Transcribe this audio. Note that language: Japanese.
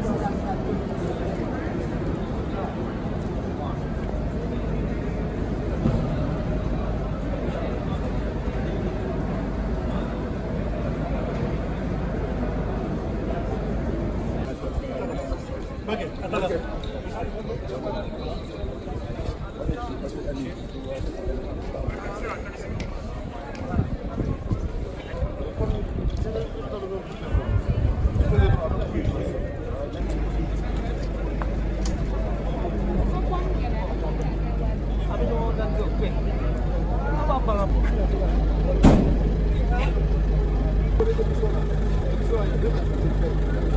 Gracias. Thank you.